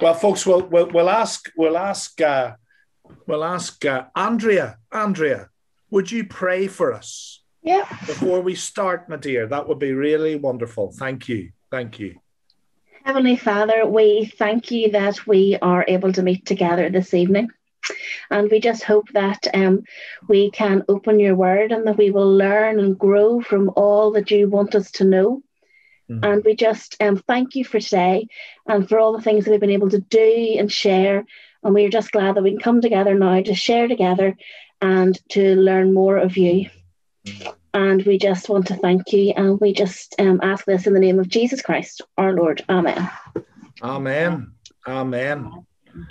Well, folks, we'll we'll, we'll ask we'll ask uh, we'll ask uh, Andrea. Andrea, would you pray for us? Yeah. Before we start, my dear, that would be really wonderful. Thank you. Thank you. Heavenly Father, we thank you that we are able to meet together this evening. And we just hope that um, we can open your word and that we will learn and grow from all that you want us to know. Mm-hmm. And we just um, thank you for today and for all the things that we've been able to do and share. And we're just glad that we can come together now to share together and to learn more of you. Mm-hmm. And we just want to thank you. And we just um, ask this in the name of Jesus Christ, our Lord. Amen. Amen. Amen.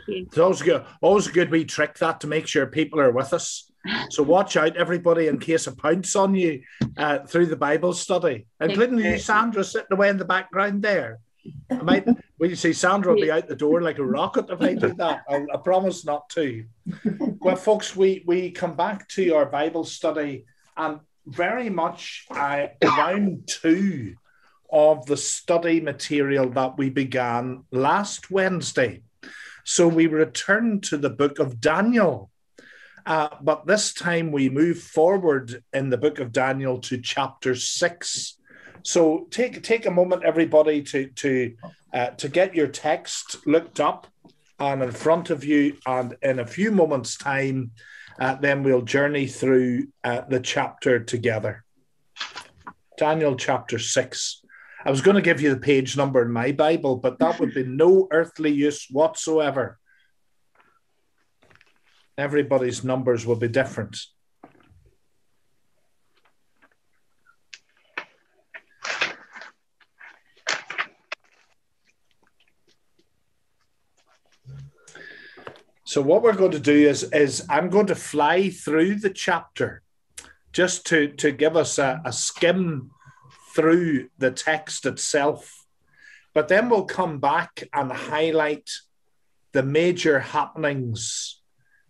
It's always good. Always a good wee trick that to make sure people are with us. So watch out, everybody, in case of pounce on you uh, through the Bible study, including you, Sandra, sitting away in the background there. I might, when you see Sandra will be out the door like a rocket if I do that. I, I promise not to. Well, folks, we we come back to our Bible study and very much uh, round two of the study material that we began last Wednesday. So we return to the book of Daniel. Uh, but this time we move forward in the book of Daniel to chapter six. So take take a moment, everybody, to to uh, to get your text looked up and in front of you, and in a few moments' time, uh, then we'll journey through uh, the chapter together. Daniel chapter six. I was going to give you the page number in my Bible, but that would be no earthly use whatsoever. Everybody's numbers will be different. So what we're going to do is, is I'm going to fly through the chapter just to, to give us a, a skim through the text itself. But then we'll come back and highlight the major happenings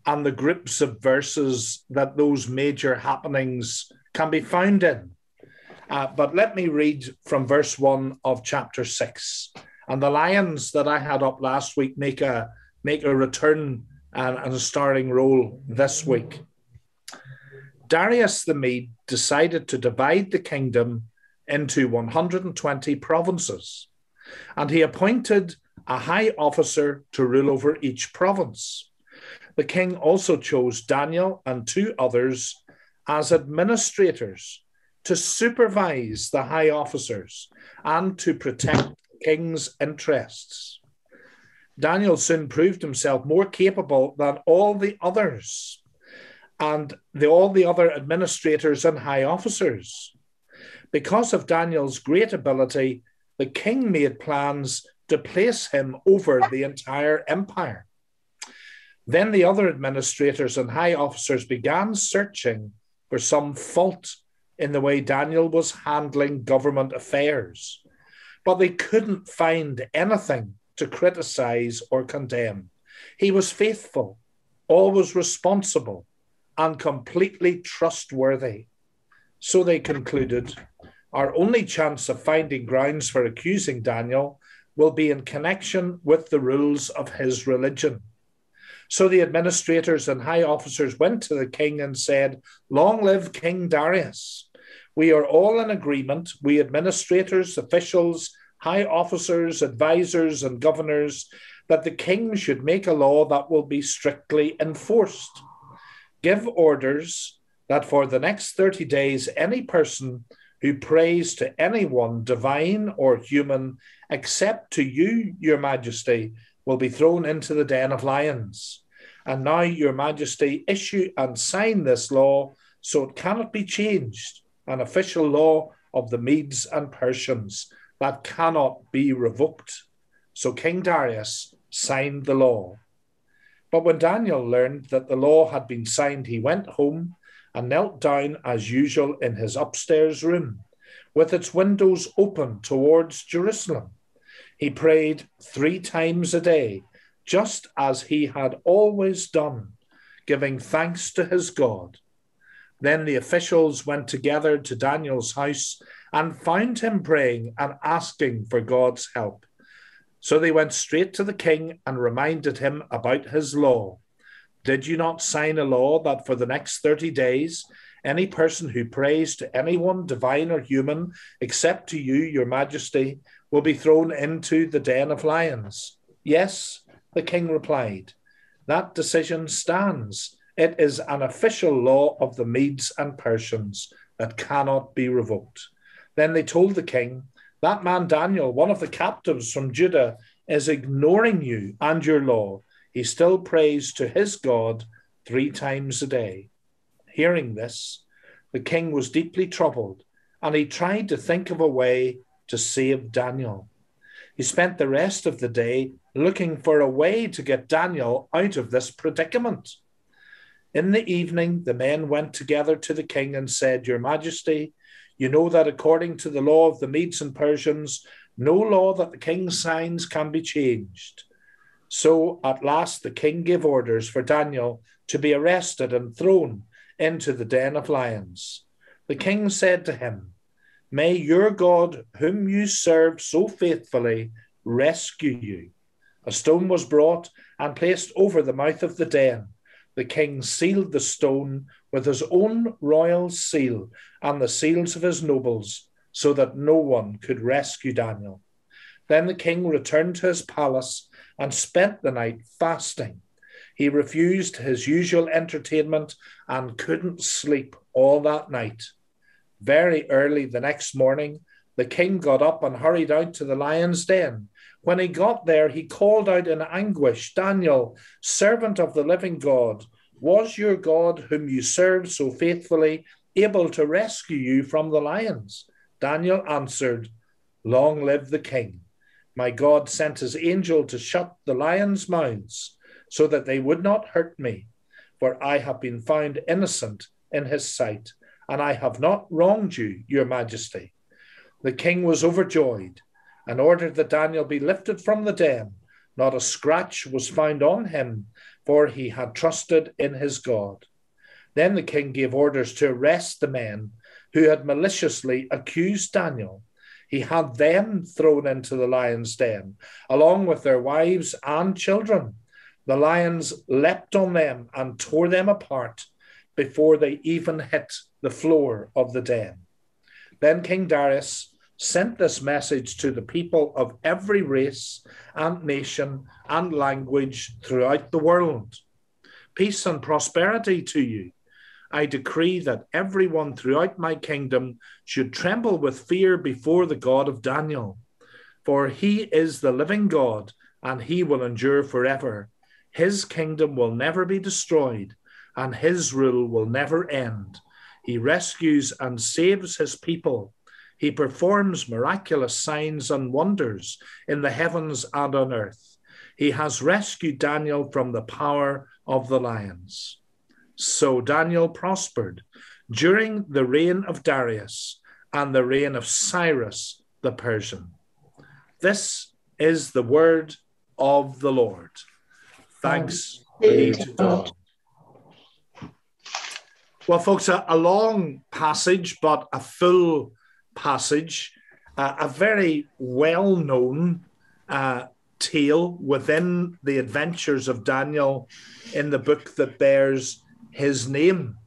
and the groups of verses that those major happenings can be found in. Uh, but let me read from verse 1 of chapter 6. And the lions that I had up last week make a, make a return and, and a starring role this week. Darius the Mede decided to divide the kingdom into 120 provinces, and he appointed a high officer to rule over each province. The king also chose Daniel and two others as administrators to supervise the high officers and to protect the king's interests. Daniel soon proved himself more capable than all the others and the, all the other administrators and high officers. Because of Daniel's great ability, the king made plans to place him over the entire empire. Then the other administrators and high officers began searching for some fault in the way Daniel was handling government affairs, but they couldn't find anything to criticize or condemn. He was faithful, always responsible, and completely trustworthy. So they concluded our only chance of finding grounds for accusing Daniel will be in connection with the rules of his religion. So the administrators and high officers went to the king and said, Long live King Darius. We are all in agreement, we administrators, officials, high officers, advisors, and governors, that the king should make a law that will be strictly enforced. Give orders that for the next 30 days, any person who prays to anyone, divine or human, except to you, your majesty, will be thrown into the den of lions. And now, your majesty, issue and sign this law so it cannot be changed, an official law of the Medes and Persians that cannot be revoked. So King Darius signed the law. But when Daniel learned that the law had been signed, he went home and knelt down as usual in his upstairs room, with its windows open towards Jerusalem. He prayed three times a day, just as he had always done, giving thanks to his God. Then the officials went together to Daniel's house and found him praying and asking for God's help. So they went straight to the king and reminded him about his law. Did you not sign a law that for the next 30 days, any person who prays to anyone, divine or human, except to you, your majesty, will be thrown into the den of lions? Yes, the king replied. That decision stands. It is an official law of the Medes and Persians that cannot be revoked. Then they told the king, That man Daniel, one of the captives from Judah, is ignoring you and your law. He still prays to his God three times a day. Hearing this, the king was deeply troubled, and he tried to think of a way to save Daniel. He spent the rest of the day looking for a way to get Daniel out of this predicament. In the evening, the men went together to the king and said, Your Majesty, you know that according to the law of the Medes and Persians, no law that the king signs can be changed. So at last the king gave orders for Daniel to be arrested and thrown into the den of lions. The king said to him, May your God, whom you serve so faithfully, rescue you. A stone was brought and placed over the mouth of the den. The king sealed the stone with his own royal seal and the seals of his nobles, so that no one could rescue Daniel. Then the king returned to his palace and spent the night fasting. He refused his usual entertainment and couldn't sleep all that night. Very early the next morning, the king got up and hurried out to the lion's den. When he got there, he called out in anguish, Daniel, servant of the living God, was your God, whom you served so faithfully, able to rescue you from the lions? Daniel answered, Long live the king. My God sent his angel to shut the lions' mouths so that they would not hurt me, for I have been found innocent in his sight, and I have not wronged you, your majesty. The king was overjoyed and ordered that Daniel be lifted from the den. Not a scratch was found on him, for he had trusted in his God. Then the king gave orders to arrest the men who had maliciously accused Daniel. He had them thrown into the lion's den, along with their wives and children. The lions leapt on them and tore them apart before they even hit the floor of the den. Then King Darius sent this message to the people of every race and nation and language throughout the world Peace and prosperity to you. I decree that everyone throughout my kingdom should tremble with fear before the God of Daniel. For he is the living God, and he will endure forever. His kingdom will never be destroyed, and his rule will never end. He rescues and saves his people he performs miraculous signs and wonders in the heavens and on earth. He has rescued Daniel from the power of the lions. So Daniel prospered during the reign of Darius and the reign of Cyrus the Persian. This is the word of the Lord. Thanks be to God. Well, folks, a, a long passage, but a full passage, uh, a very well known uh, tale within the adventures of Daniel in the book that bears his name.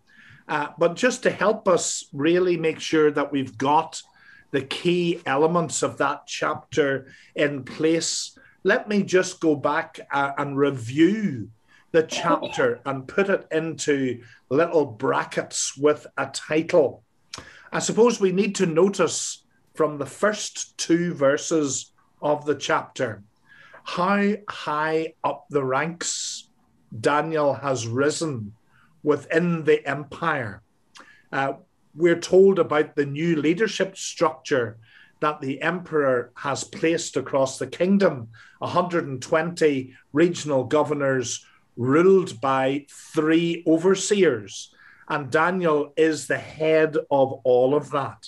Uh, but just to help us really make sure that we've got the key elements of that chapter in place, let me just go back uh, and review the chapter and put it into little brackets with a title. I suppose we need to notice from the first two verses of the chapter how high up the ranks Daniel has risen within the empire. Uh, we're told about the new leadership structure that the emperor has placed across the kingdom 120 regional governors ruled by three overseers and Daniel is the head of all of that.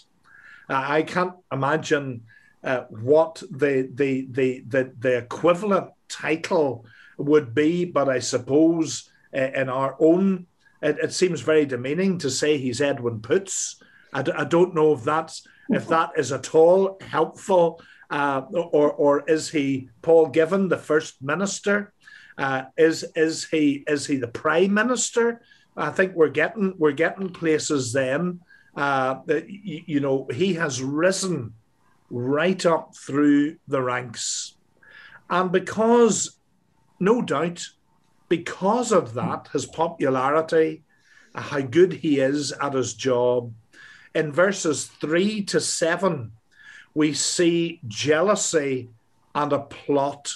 Uh, I can't imagine uh, what the, the, the, the, the equivalent title would be, but I suppose uh, in our own, it, it, seems very demeaning to say he's Edwin Poots. I d- I don't know if that's if that is at all helpful, uh, or or is he Paul Givan, the first minister? Uh, is is he is he the prime minister? I think we're getting we're getting places then. Uh, that you, you know he has risen right up through the ranks, and because no doubt because of that his popularity, how good he is at his job. In verses three to seven, we see jealousy and a plot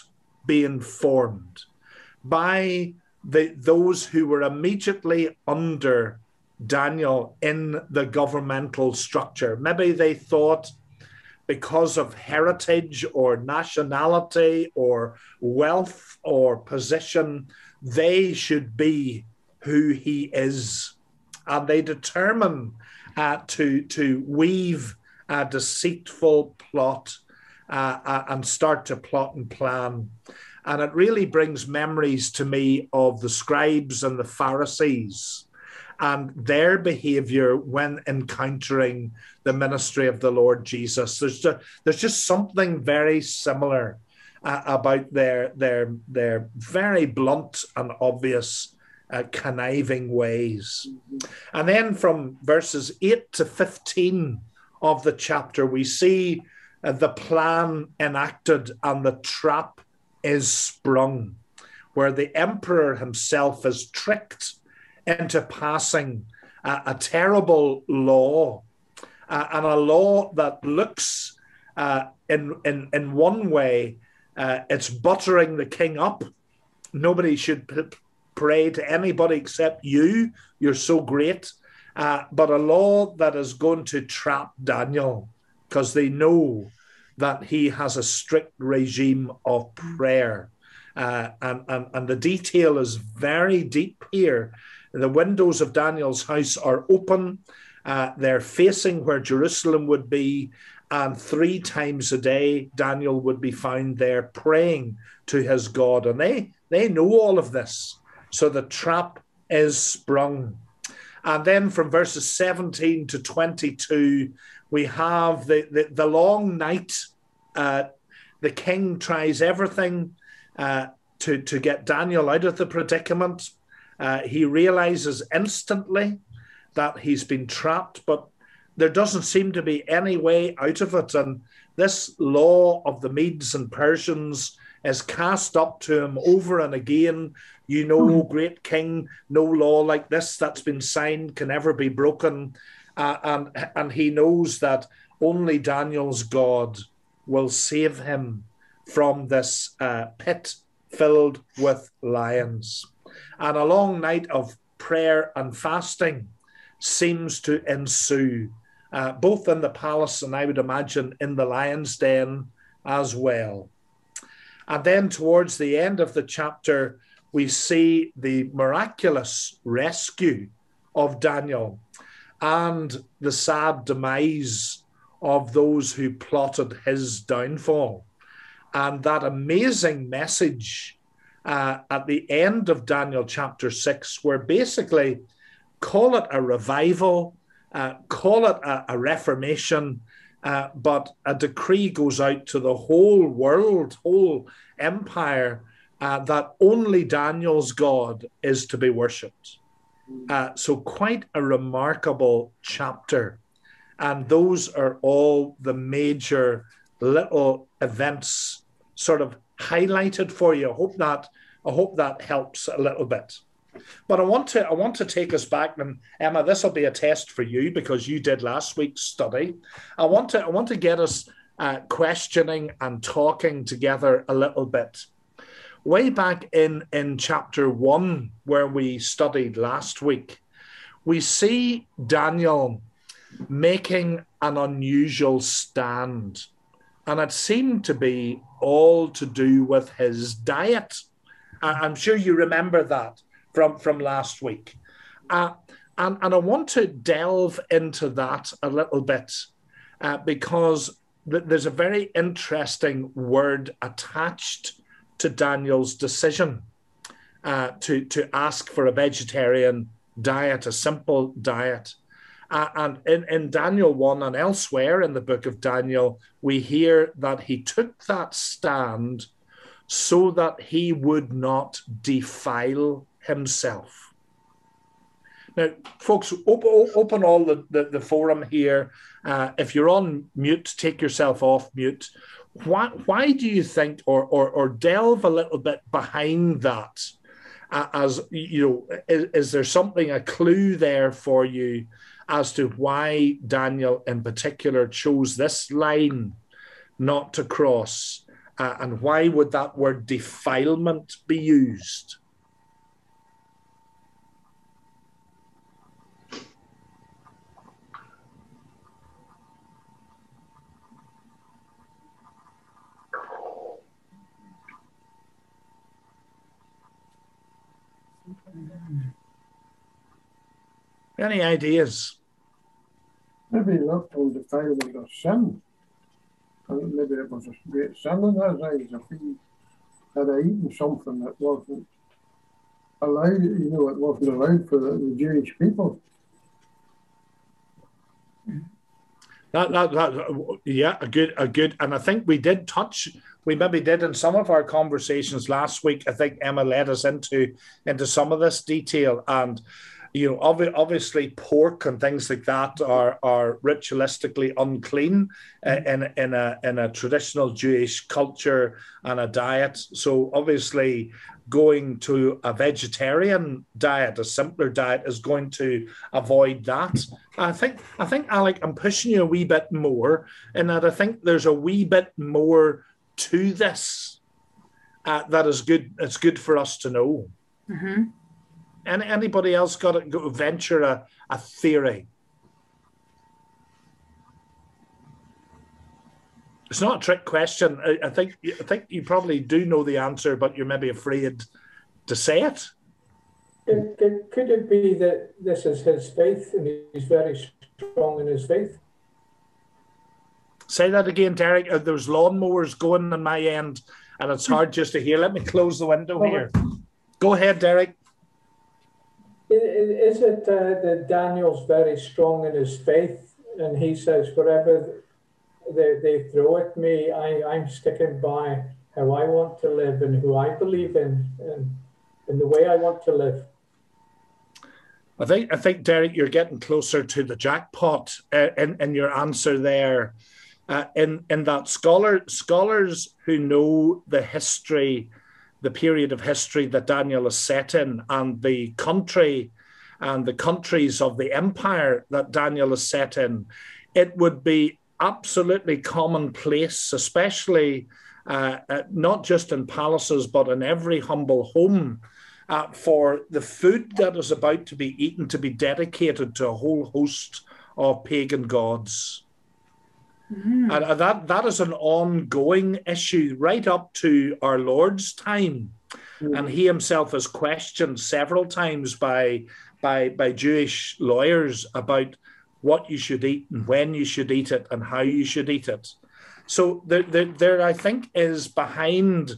being formed by the, those who were immediately under Daniel in the governmental structure. Maybe they thought because of heritage or nationality or wealth or position, they should be who he is. And they determine uh, to, to weave a deceitful plot uh, uh, and start to plot and plan. And it really brings memories to me of the scribes and the Pharisees and their behavior when encountering the ministry of the Lord Jesus. There's just, there's just something very similar uh, about their, their, their very blunt and obvious uh, conniving ways. And then from verses 8 to 15 of the chapter, we see uh, the plan enacted and the trap is sprung, where the emperor himself is tricked into passing a, a terrible law, uh, and a law that looks uh, in, in, in one way, uh, it's buttering the king up. Nobody should p- pray to anybody except you. You're so great. Uh, but a law that is going to trap Daniel because they know that he has a strict regime of prayer. Uh, and, and, and the detail is very deep here. The windows of Daniel's house are open, uh, they're facing where Jerusalem would be, and three times a day, Daniel would be found there praying to his God. And they, they know all of this. So the trap is sprung. And then from verses 17 to 22, we have the, the, the long night. Uh, the king tries everything uh, to, to get Daniel out of the predicament. Uh, he realizes instantly that he's been trapped, but there doesn't seem to be any way out of it. And this law of the Medes and Persians is cast up to him over and again. You know, great king, no law like this that's been signed can ever be broken and and he knows that only Daniel's God will save him from this uh, pit filled with lions. And a long night of prayer and fasting seems to ensue, uh, both in the palace and I would imagine in the lion's den as well. And then towards the end of the chapter, we see the miraculous rescue of Daniel and the sad demise of those who plotted his downfall. And that amazing message uh, at the end of Daniel chapter 6, where basically call it a revival, uh, call it a, a reformation, uh, but a decree goes out to the whole world, whole empire, uh, that only Daniel's God is to be worshipped. Uh, so, quite a remarkable chapter. And those are all the major little events sort of highlighted for you. I hope that I hope that helps a little bit. But I want to I want to take us back, and Emma, this will be a test for you because you did last week's study. I want to I want to get us uh, questioning and talking together a little bit way back in, in chapter one, where we studied last week, we see Daniel making an unusual stand. And it seemed to be all to do with his diet. I'm sure you remember that from, from last week. Uh, and, and I want to delve into that a little bit uh, because th- there's a very interesting word attached to Daniel's decision uh, to, to ask for a vegetarian diet, a simple diet. Uh, and in, in Daniel 1 and elsewhere in the book of Daniel, we hear that he took that stand so that he would not defile himself. Now, folks, open, open all the, the, the forum here. Uh, if you're on mute, take yourself off mute. Why, why do you think, or, or, or delve a little bit behind that? As you know, is, is there something, a clue there for you as to why Daniel in particular chose this line not to cross? Uh, and why would that word defilement be used? Any ideas? Maybe not on the defilement of sin. And uh, maybe it was a great sin in his eyes if he had eaten something that wasn't allowed, you know, it wasn't allowed for the, the Jewish people. That, that, that, yeah, a good, a good, and I think we did touch, we maybe did in some of our conversations last week. I think Emma led us into into some of this detail, and you know, obviously pork and things like that are are ritualistically unclean uh, in in a in a traditional Jewish culture and a diet. So obviously, going to a vegetarian diet, a simpler diet, is going to avoid that. I think I think Alec, I'm pushing you a wee bit more in that I think there's a wee bit more to this uh, that is good. It's good for us to know. Mm-hmm. Any, anybody else got to venture a, a theory? It's not a trick question. I, I, think I think you probably do know the answer, but you're maybe afraid to say it. Could, could, could it be that this is his faith and he's very strong in his faith? Say that again, Derek. There's lawnmowers going on my end, and it's hard just to hear. Let me close the window here. Go ahead, Derek. Is it uh, that Daniel's very strong in his faith and he says, whatever they, they throw at me, I, I'm sticking by how I want to live and who I believe in and, and the way I want to live? I think, I think, Derek, you're getting closer to the jackpot uh, in, in your answer there. Uh, in, in that scholar, scholars who know the history the period of history that Daniel is set in and the country and the countries of the empire that Daniel is set in, it would be absolutely commonplace, especially uh, uh, not just in palaces, but in every humble home, uh, for the food that is about to be eaten to be dedicated to a whole host of pagan gods. Mm-hmm. And that, that is an ongoing issue right up to our Lord's time. Mm-hmm. And he himself is questioned several times by, by, by Jewish lawyers about what you should eat and when you should eat it and how you should eat it. So there, there, there I think, is behind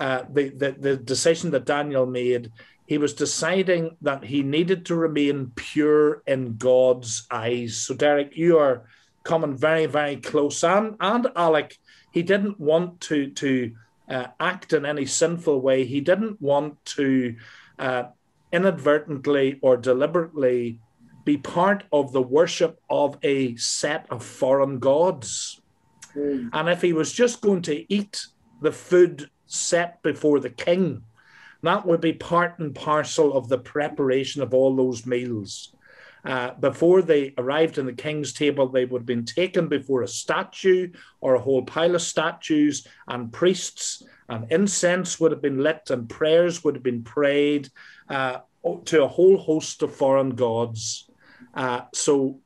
uh, the, the, the decision that Daniel made. He was deciding that he needed to remain pure in God's eyes. So, Derek, you are coming very, very close. And, and Alec, he didn't want to, to uh, act in any sinful way. He didn't want to uh, inadvertently or deliberately be part of the worship of a set of foreign gods. Mm. And if he was just going to eat the food set before the king, that would be part and parcel of the preparation of all those meals. Uh, before they arrived in the king's table, they would have been taken before a statue or a whole pile of statues, and priests and incense would have been lit, and prayers would have been prayed uh, to a whole host of foreign gods. Uh, so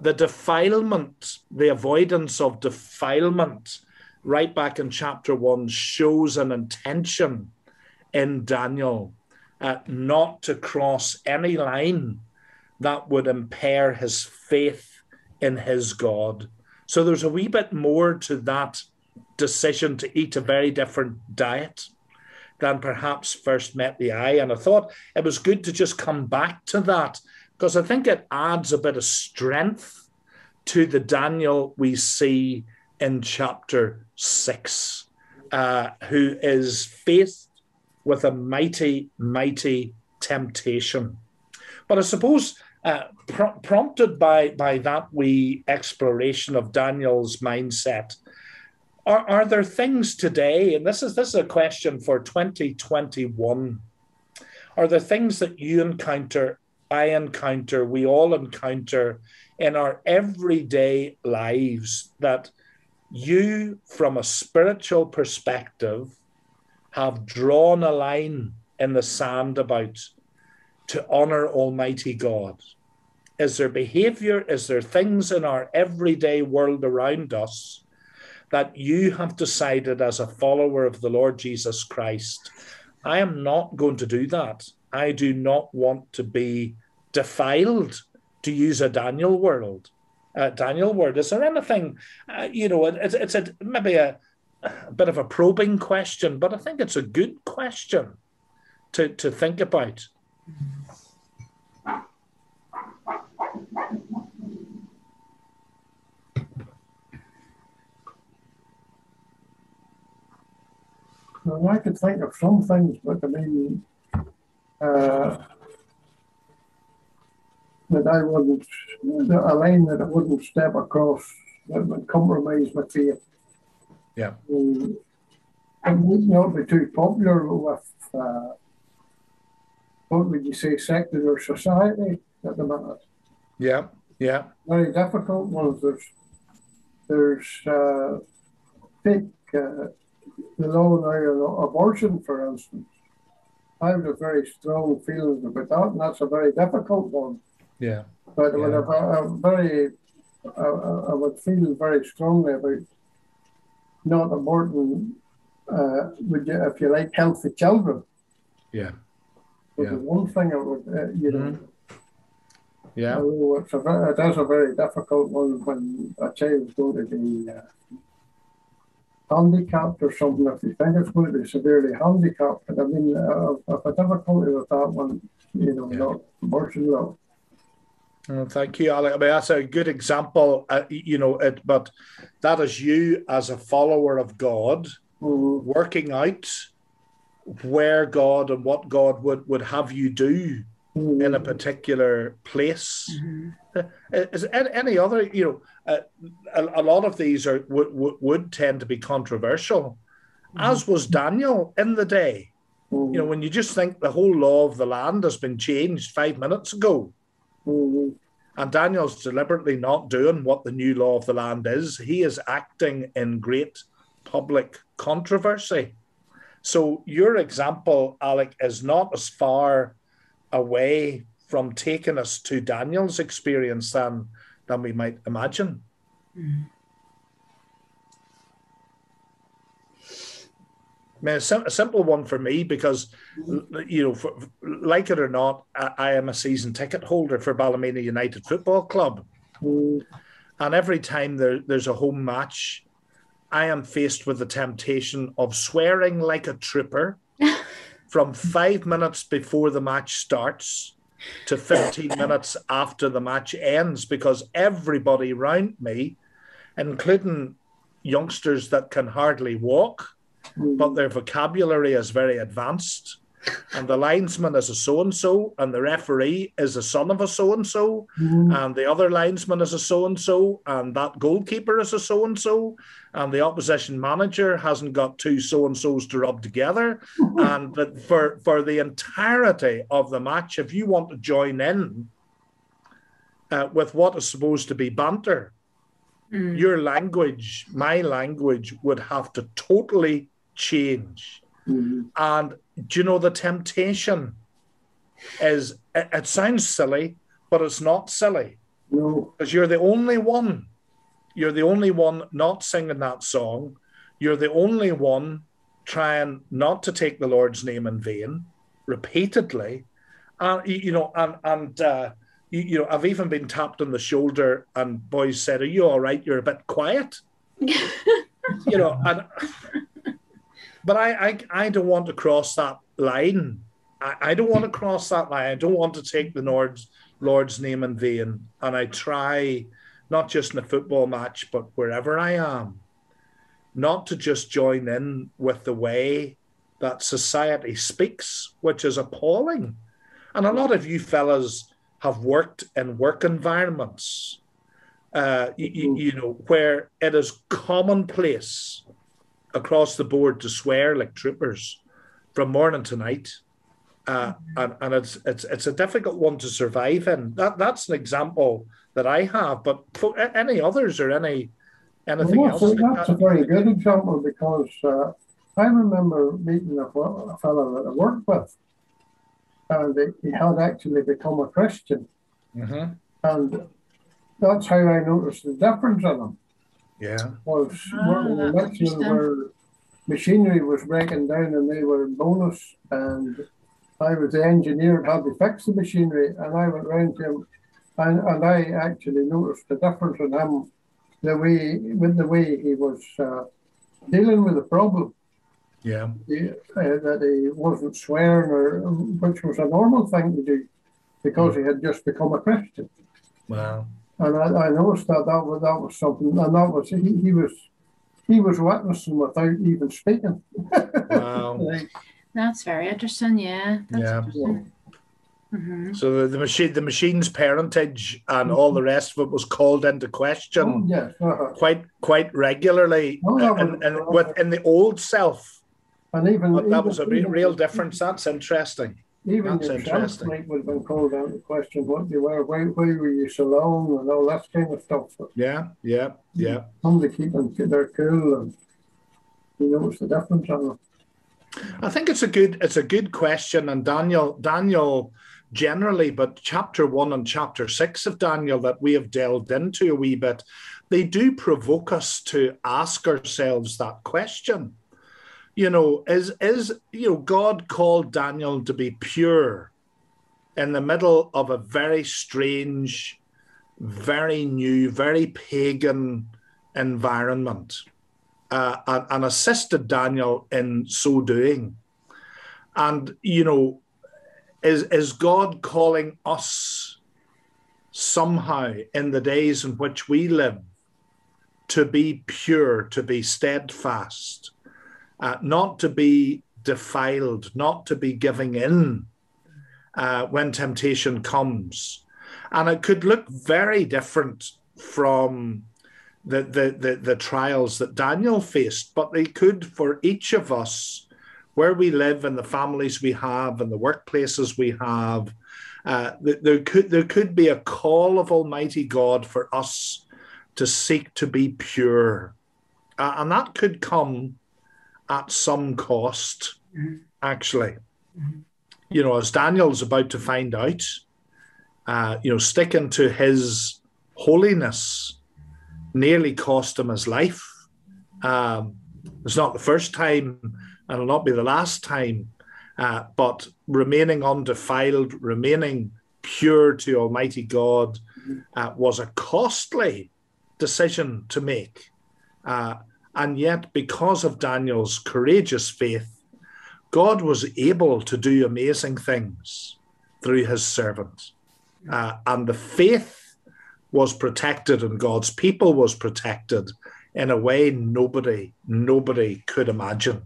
the defilement, the avoidance of defilement, right back in chapter one, shows an intention in Daniel uh, not to cross any line that would impair his faith in his God. So there's a wee bit more to that decision to eat a very different diet than perhaps first met the eye. And I thought it was good to just come back to that because I think it adds a bit of strength to the Daniel we see in chapter six, uh, who is faced with a mighty, mighty temptation. But I suppose uh, pr- prompted by, by that wee exploration of Daniel's mindset, are, are there things today, and this is this is a question for 2021, are there things that you encounter, I encounter, we all encounter in our everyday lives that you, from a spiritual perspective, have drawn a line in the sand about to honor Almighty God? Is there behavior? Is there things in our everyday world around us that you have decided as a follower of the Lord Jesus Christ? I am not going to do that. I do not want to be defiled, to use a Daniel word. Uh, Daniel word. Is there anything, uh, you know, it's, it's a, maybe a, a bit of a probing question, but I think it's a good question to, to think about. Well, I could think of some things, but I mean, uh, that I wouldn't, a line that I wouldn't step across that would compromise my faith. Yeah. Um, it would not be too popular with, uh, what would you say, secular society at the minute. Yeah, yeah. Very difficult ones. There's, there's uh, take uh, the law now on abortion, for instance. I have a very strong feeling about that, and that's a very difficult one. Yeah. But I Yeah. would have a, a very, I, I I would feel very strongly about not aborting, uh, would you, if you like, healthy children. Yeah. Which Yeah. is one thing I would, uh, you know. Mhm. Yeah. Although it's a very, it is a very difficult one when a child's going to be uh, handicapped or something. If you think it's going to be severely handicapped, but I mean, uh, I've a difficulty with that one, you know, Yeah. not abortion law. Oh, thank you, Alec. I mean, that's a good example, uh, you know, it, but that is you as a follower of God Mm, working out where God and what God would, would have you do mm, in a particular place. Uh, Is any other, you know, uh, a, a lot of these are would, would, would tend to be controversial, as was Daniel in the day. mm, You know, when you just think the whole law of the land has been changed five minutes ago, mm, and Daniel's deliberately not doing what the new law of the land is. He is acting in great public controversy. So your example, Alec, is not as far away from taking us to Daniel's experience than than we might imagine. I mean, a, sim- a simple one for me because, you know, for, like it or not, I, I am a season ticket holder for Ballymena United Football Club, mm, and every time there, there's a home match, I am faced with the temptation of swearing like a trooper from five minutes before the match starts to 15 minutes after the match ends because everybody round me, including youngsters that can hardly walk, but their vocabulary is very advanced. And the linesman is a so and so, and the referee is a son of a so and so, mm, and the other linesman is a so and so, and that goalkeeper is a so and so, and the opposition manager hasn't got two so and so's to rub together. and that for, for the entirety of the match, if you want to join in uh, with what is supposed to be banter, your language, my language, would have to totally change. Mm, And do you know the temptation is it, it sounds silly, but it's not silly no, because you're the only one. You're the only one not singing that song. You're the only one trying not to take the Lord's name in vain repeatedly. And you you know, and and uh, you, you know, I've even been tapped on the shoulder, and boys said, "Are you all right? You're a bit quiet." you know, and but I, I I don't want to cross that line. I, I don't want to cross that line. I don't want to take the Lord's Lord's name in vain, and I try, not just in a football match, but wherever I am, not to just join in with the way that society speaks, which is appalling. And a lot of you fellas have worked in work environments, uh, you, you know, where it is commonplace across the board to swear like troopers from morning to night. Uh, and, and it's it's it's a difficult one to survive in. That that's an example that I have, but for any others or any anything well, else? that's, like that's that? a very good example because uh, I remember meeting a, a fellow that I worked with, and he, had actually become a Christian, Mhm. and that's how I noticed the difference in him. Yeah, Was Ah, working in that's Michelin where machinery was breaking down and they were in bonus, and I was the engineer that had to fix the machinery, and I went round to him, and, and I actually noticed the difference in him, the way with the way he was uh, dealing with the problem. yeah, He, uh, that he wasn't swearing, or which was a normal thing to do, because he had just become a Christian. wow, And I, I noticed that that was that was something, and that was he, he was he was witnessing without even speaking. wow. Like, That's very interesting. Yeah. That's Yeah. interesting. hmm So the, the machine, the machine's parentage, and all the rest of it was called into question. oh, yes, uh-huh. quite quite regularly Oh, that and, was- and within the old self. and even But that even- was a re- even- real difference. That's interesting. Even That's yourself, would have been called out to question what you were, why, why were you so long, and all that kind of stuff. But Yeah, yeah, yeah. some to keep them they're cool, and you know what's the difference on them. I think it's a good it's a good question, and Daniel Daniel generally, but chapter one and chapter six of Daniel that we have delved into a wee bit, they do provoke us to ask ourselves that question. You know, is is you know God called Daniel to be pure in the middle of a very strange, very new, very pagan environment uh, and, and assisted Daniel in so doing. And, you know, is, is God calling us somehow in the days in which we live to be pure, to be steadfast, uh, not to be defiled, not to be giving in uh, when temptation comes? And it could look very different from the, the, the, the trials that Daniel faced, but they could for each of us, where we live and the families we have and the workplaces we have, uh, there could there could be a call of Almighty God for us to seek to be pure, uh, and that could come at some cost, actually. You know, as Daniel's about to find out, uh, you know, sticking to his holiness nearly cost him his life. Um, it's not the first time, and it'll not be the last time, uh, but remaining undefiled, remaining pure to Almighty God uh, was a costly decision to make. Uh, and yet, because of Daniel's courageous faith, God was able to do amazing things through his servant. Uh, and the faith was protected and God's people was protected in a way nobody, nobody could imagine.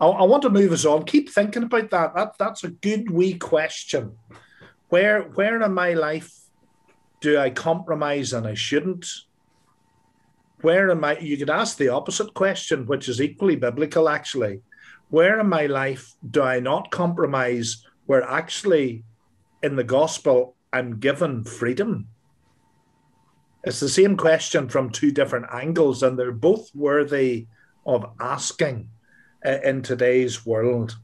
I, I want to move us on. Keep thinking about that. that. That's a good wee question. Where, where in my life do I compromise and I shouldn't? Where am I? You could ask the opposite question, which is equally biblical, actually. Where in my life do I not compromise? Where actually, in the gospel, I'm given freedom? It's the same question from two different angles, and they're both worthy of asking uh, in today's world.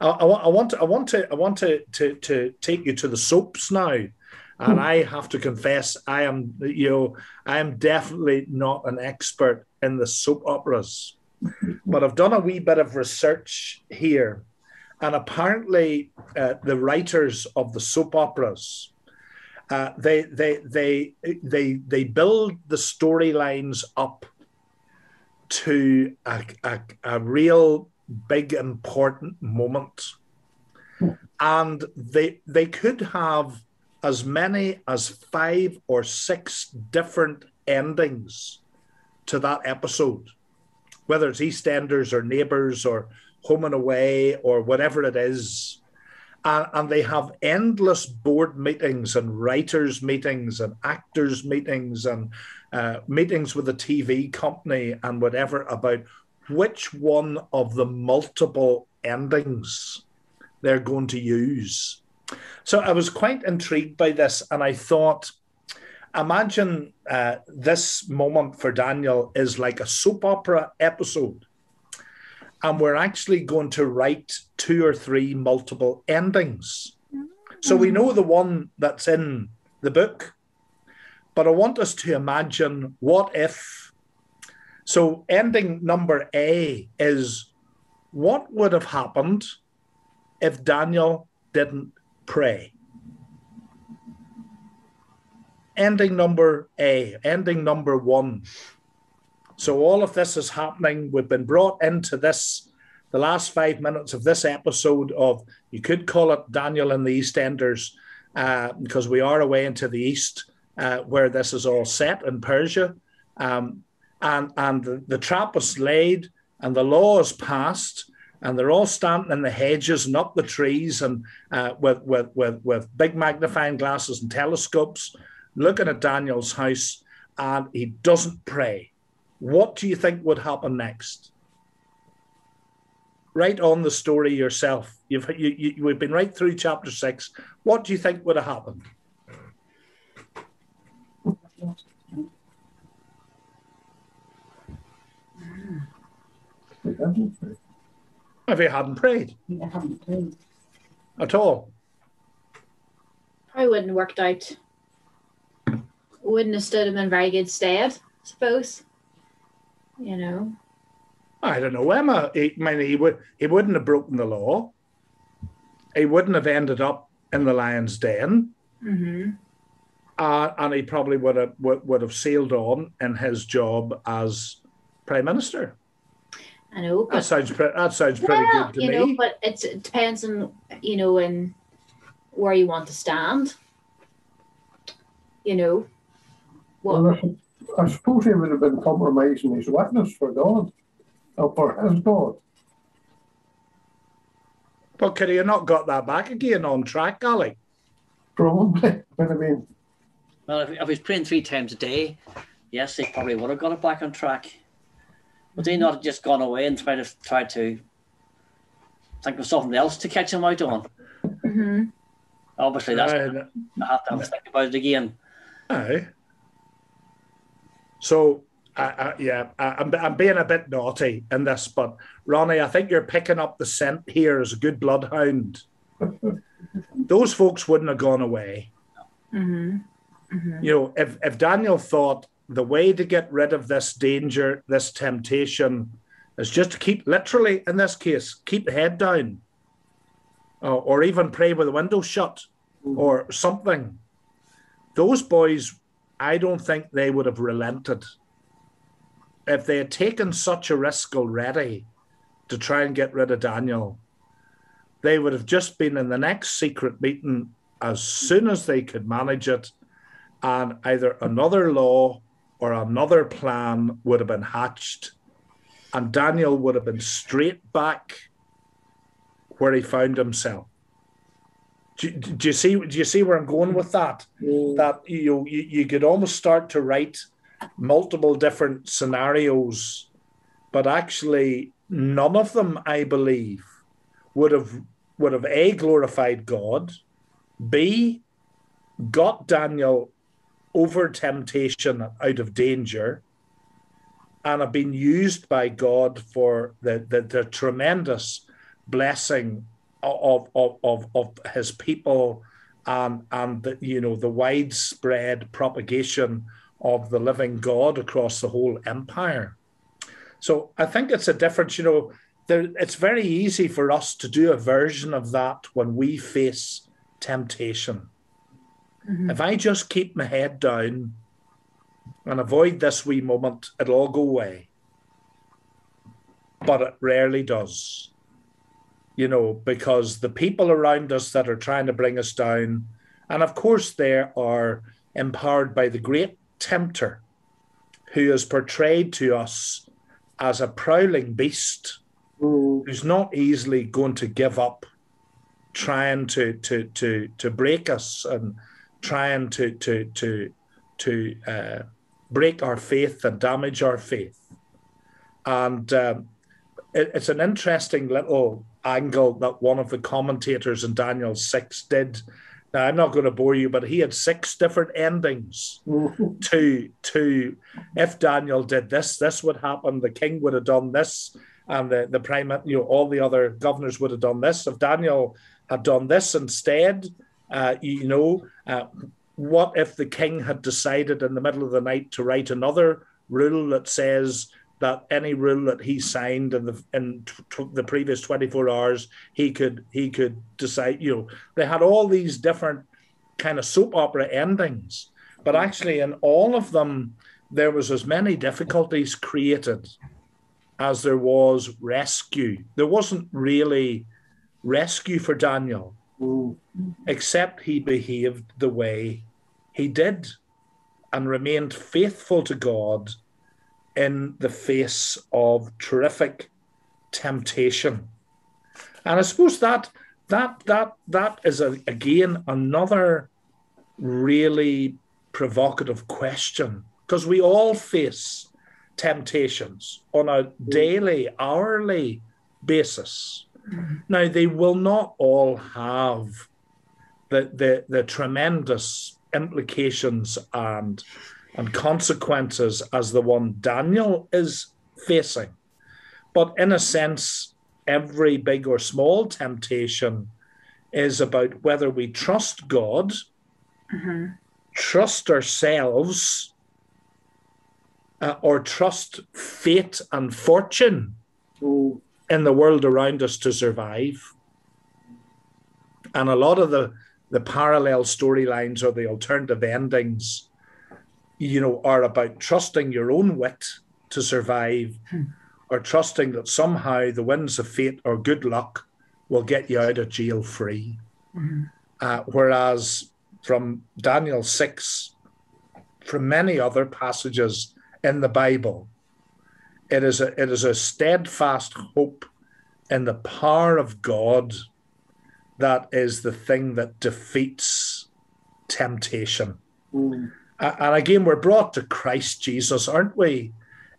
I, I, I want to, I want to, I want to, to, to take you to the soaps now, and I have to confess, I am, you know, I am definitely not an expert in the soap operas, but I've done a wee bit of research here, and apparently, uh, the writers of the soap operas uh, they they they they they build the storylines up to a, a, a real big important moment. And they they could have as many as five or six different endings to that episode, whether it's EastEnders or Neighbours or Home and Away or whatever it is. And, and they have endless board meetings and writers' meetings and actors' meetings and uh, meetings with the TV company and whatever about which one of the multiple endings they're going to use. So I was quite intrigued by this, and I thought, imagine uh, this moment for Daniel is like a soap opera episode, and we're actually going to write two or three multiple endings. So we know the one that's in the book, but I want us to imagine what if. So, ending number A is what would have happened if Daniel didn't pray? Ending number A, ending number one. So all of this is happening. We've been brought into this, the last five minutes of this episode of, you could call it Daniel and the EastEnders, uh, because we are away into the East, uh, where this is all set in Persia. Um, and and the, the trap is laid and the law is passed and they're all standing in the hedges and up the trees and uh, with, with, with, with big magnifying glasses and telescopes, looking at Daniel's house, and he doesn't pray. What do you think would happen next? Write on the story yourself. You've you, you, we've been right through chapter six. What do you think would have happened? If he hadn't prayed I haven't prayed. at all. Probably wouldn't have worked out. Wouldn't have stood him in very good stead, I suppose. You know. I don't know, Emma. He, I mean, he would he wouldn't have broken the law. He wouldn't have ended up in the lion's den, Mm-hmm. uh, and he probably would have would, would have sailed on in his job as prime minister. I know, That sounds pre- that sounds pretty well, good to you me. know, but it's, it depends on you know in where you want to stand. You know, what Well, I, I suppose he would have been compromising his witness for God, or for his God. but could he have not got that back again on track, Golly? Probably. But I mean, Well, if, if he's praying three times a day, yes, he probably would have got it back on track. Would they not have just gone away and tried to try to think of something else to catch him out on? hmm Obviously, that's Uh, I have to have a think about it again. Aye. So, I, I, yeah, I, I'm, I'm being a bit naughty in this, but Ronnie, I think you're picking up the scent here as a good bloodhound. Those folks wouldn't have gone away. hmm hmm You know, if, if Daniel thought the way to get rid of this danger, this temptation, is just to keep, literally in this case, keep head down, or, or even pray with the window shut, or something. Those boys, I don't think they would have relented. If they had taken such a risk already to try and get rid of Daniel, they would have just been in the next secret meeting as soon as they could manage it, and either another law or another plan would have been hatched, and Daniel would have been straight back where he found himself. Do, do you see? Do you see where I'm going with that? Mm. That you you, you could almost start to write multiple different scenarios, but actually none of them, I believe, would have would have a glorified God, b got Daniel over temptation out of danger, and have been used by God for the the, the tremendous blessing of of of, of his people and and the, you know the widespread propagation of the living God across the whole empire. So I think it's a difference, you know, there, it's very easy for us to do a version of that when we face temptation. Mhm. If I just keep my head down and avoid this wee moment, it'll all go away. But it rarely does. you know, because the people around us that are trying to bring us down, and of course, they are empowered by the great tempter who is portrayed to us as a prowling beast Mm. who's not easily going to give up trying to to to to break us and trying to to to to uh, break our faith and damage our faith and um, it, it's an interesting little angle that one of the commentators in Daniel 6 did now I'm not going to bore you but he had six different endings to to if Daniel did this, this would happen. The king would have done this, and the the prime, you know, all the other governors would have done this. If Daniel had done this instead, uh, you know, uh, what if the king had decided in the middle of the night to write another rule that says that any rule that he signed in the in t- the previous 24 hours he could he could decide you know they had all these different kind of soap opera endings but actually in all of them there was as many difficulties created as there was rescue there wasn't really rescue for daniel. Except he behaved the way he did and remained faithful to God in the face of terrific temptation. And I suppose that that that that is a, again another really provocative question because we all face temptations on a mm. daily, hourly basis. Now they will not all have the the, the tremendous implications and and consequences as the one Daniel is facing. But in a sense, every big or small temptation is about whether we trust God, trust ourselves, uh, or trust fate and fortune Mm. In the world around us to survive. And a lot of the, the parallel storylines or the alternative endings, you know, are about trusting your own wit to survive or trusting that somehow the winds of fate or good luck will get you out of jail free. Uh, whereas from Daniel 6, from many other passages in the Bible, it is a, it is a steadfast hope in the power of God that is the thing that defeats temptation. Mm. And again, we're brought to Christ Jesus, aren't we?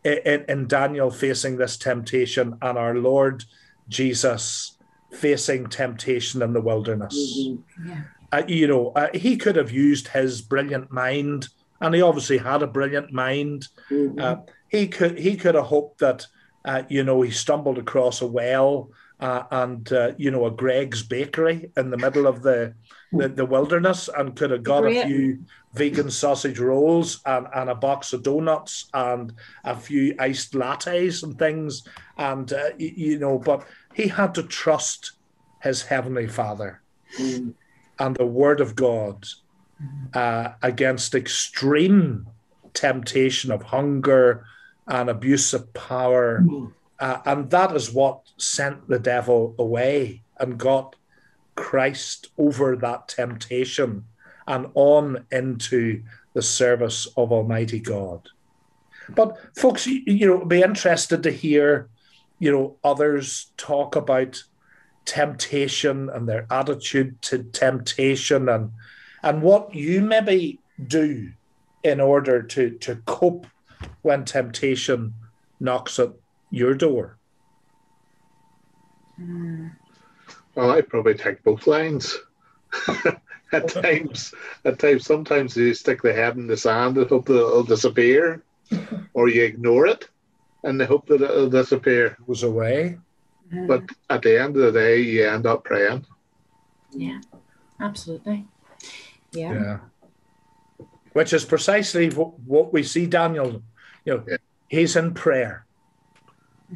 I- In, in Daniel facing this temptation, and our Lord Jesus facing temptation in the wilderness. Mhm. Uh, you know, uh, he could have used his brilliant mind, and he obviously had a brilliant mind. Mhm. Uh, he could he could have hoped that uh, you know he stumbled across a well uh, and uh, you know a Greggs bakery in the middle of the the, the wilderness and could have got a few vegan sausage rolls and, and a box of donuts and a few iced lattes and things and uh, you know but he had to trust his heavenly father Mm. and the word of God uh, against extreme temptation of hunger and abuse of power. Uh, and that is what sent the devil away and got Christ over that temptation and on into the service of Almighty God. But folks, you, you know, be interested to hear, you know, others talk about temptation and their attitude to temptation and and what you maybe do in order to to cope when temptation knocks at your door. Well, I probably take both lines. at times, at times, sometimes you stick the head in the sand and hope that it'll disappear, or you ignore it and hope that it'll disappear. It Goes away. Mm-hmm. But at the end of the day, you end up praying. Yeah, absolutely. Yeah. Yeah. Which is precisely what, what we see Daniel, you know, Yeah. he's in prayer.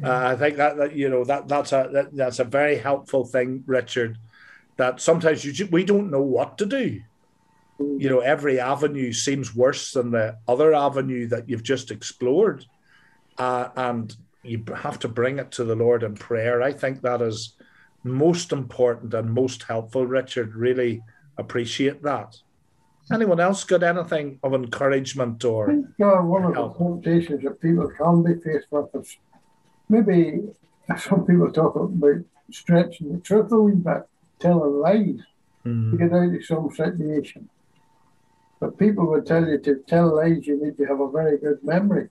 Uh, I think that, that you know that that's a that, that's a very helpful thing, Richard. That sometimes you we don't know what to do. You know, every avenue seems worse than the other avenue that you've just explored, uh, and you have to bring it to the Lord in prayer. I think that is most important and most helpful, Richard. Really appreciate that. Anyone else got anything of encouragement I or think uh, one of the help. temptations that people can be faced with is maybe some people talk about stretching the truth a wee bit, telling lies to Mm, get out of some situation. But people would tell you to tell lies, you need to have a very good memory.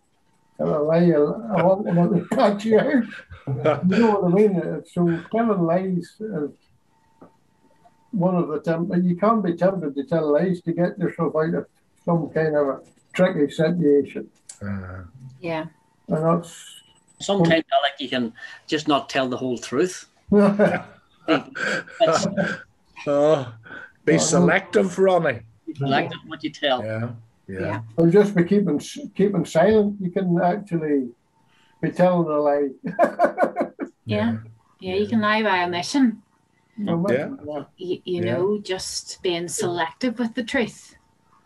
Tell a lie, lot of them will catch you out. You know what I mean? So telling lies is one of the temp. You can't be tempted to tell lies to get yourself out of some kind of a tricky situation, uh, Yeah. and that's Sometimes I like you can just not tell the whole truth. Oh, be selective, Ronnie. like what you tell. Yeah, yeah. Yeah. Or just be keeping keeping silent. You can actually be telling a lie. Yeah. Yeah. You can lie by omission. No Yeah. You, you Yeah. know, just being selective with the truth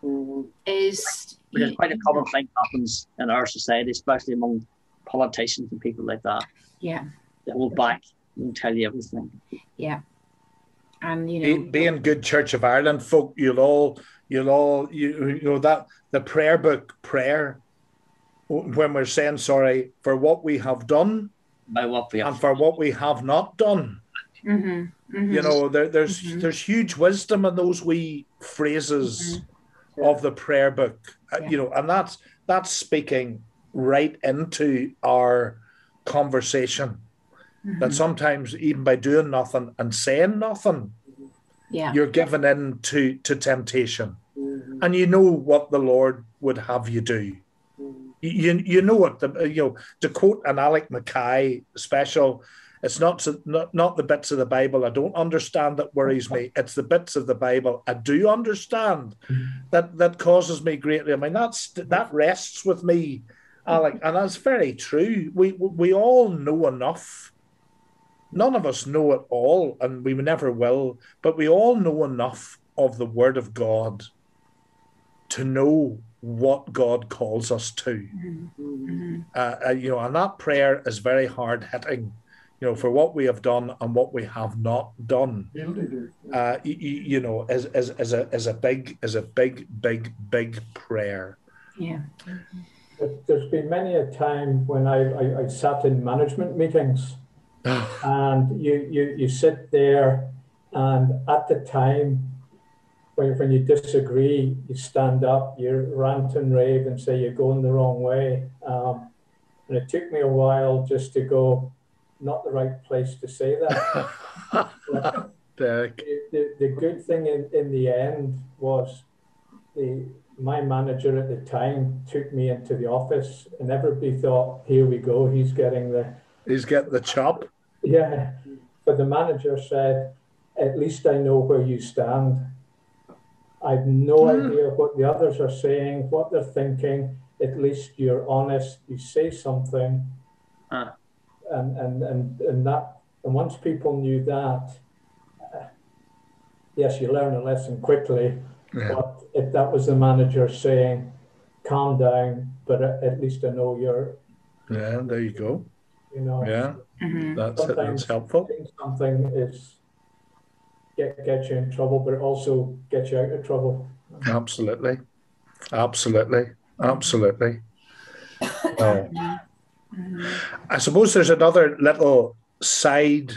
Mhm. is. Which is quite a common thing happens in our society, especially among politicians and people like that. Yeah. They hold back and tell you everything. Yeah. And, you know, being good Church of Ireland folk, you'll all, you'll all, you, you know that the prayer book prayer, when we're saying sorry for what we have done By what we have. and for what we have not done. Mhm, mhm. You know, there, there's Mhm. there's huge wisdom in those wee phrases of the prayer book. Uh, Yeah. You know, and that's that's speaking right into our conversation. That Mhm. sometimes even by doing nothing and saying nothing, yeah. you're given in to to temptation, Mhm. and you know what the Lord would have you do. You you know what the you know to quote an Alec Mackay special. It's not so- not not the bits of the Bible I don't understand that worries me. It's the bits of the Bible I do understand that that causes me greatly. I mean that's that rests with me, Alec, and that's very true. We we all know enough. None of us know it all, and we never will. But we all know enough of the Word of God to know what God calls us to Mhm, Mhm. mhm. uh, uh, you know, and that prayer is very hard hitting, you know, for what we have done and what we have not done. Uh, you, you know, as, is, is a is a big as a big big big prayer. Yeah. There- There's been many a time when I, I, I sat in management meetings and you, you, you sit there and at the time when, when you disagree, you stand up, you rant and rave and say you're going the wrong way. Um, and it took me a while just to go, not the right place to say that. Derek. the, the, the good thing in, in the end was the my manager at the time took me into the office and everybody thought, here we go, he's getting the He's getting the chop. yeah. But the manager said, at least I know where you stand. I've no Hmm. idea what the others are saying, what they're thinking. At least you're honest, you say something. Ah. And, and, and, and that, and once people knew that, uh, yes, you learn a lesson quickly, Yeah. but if that was the manager saying, calm down, but at, at least I know you're, yeah, there you go. you know. Yeah, Mhm. that's it. That's helpful. Something is get get you in trouble, but it also gets you out of trouble. Absolutely, absolutely, absolutely. Oh. I suppose there's another little side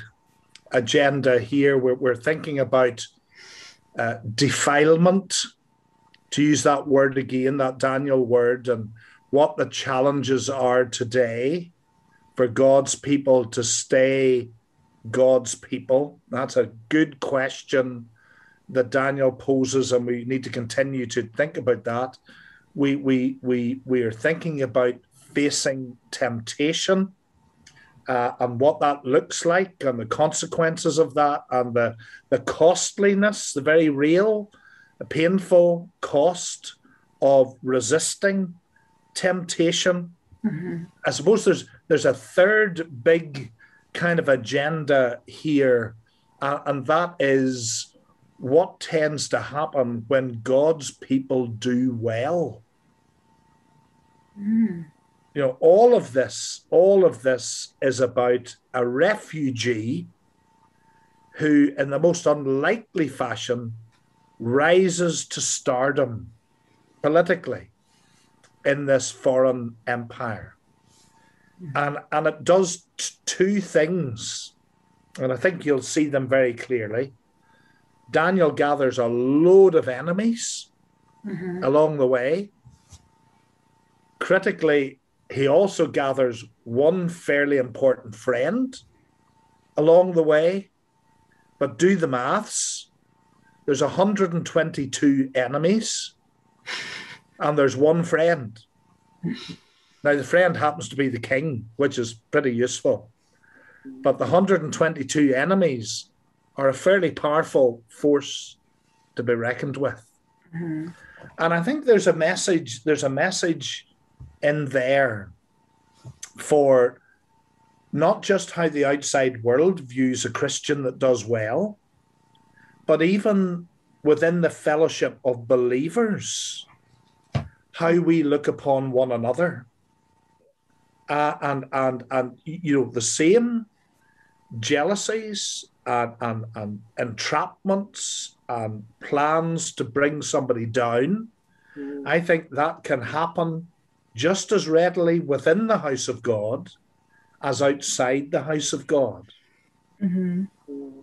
agenda here where we're thinking about uh, defilement, to use that word again, that Daniel word, and what the challenges are today for God's people to stay God's people. That's a good question that Daniel poses, and we need to continue to think about that. We we we we are thinking about facing temptation uh, and what that looks like and the consequences of that and the, the costliness, the very real, the painful cost of resisting temptation. Mhm. I suppose there's there's a third big kind of agenda here, uh, and that is what tends to happen when God's people do well Mm. You know all of this all of this is about a refugee who, in the most unlikely fashion, rises to stardom politically in this foreign empire. And, and it does t- two things, and I think you'll see them very clearly. Daniel gathers a load of enemies mm-hmm. along the way. Critically, he also gathers one fairly important friend along the way. But do the maths. There's 122 enemies, and there's one friend. Now, the friend happens to be the king, which is pretty useful. But the 122 enemies are a fairly powerful force to be reckoned with. Mm-hmm. And I think there's a message, there's a message in there for not just how the outside world views a Christian that does well, but even within the fellowship of believers, how we look upon one another. Uh, and and and you know the same jealousies and, and, and entrapments and plans to bring somebody down. I think that can happen just as readily within the house of God as outside the house of God.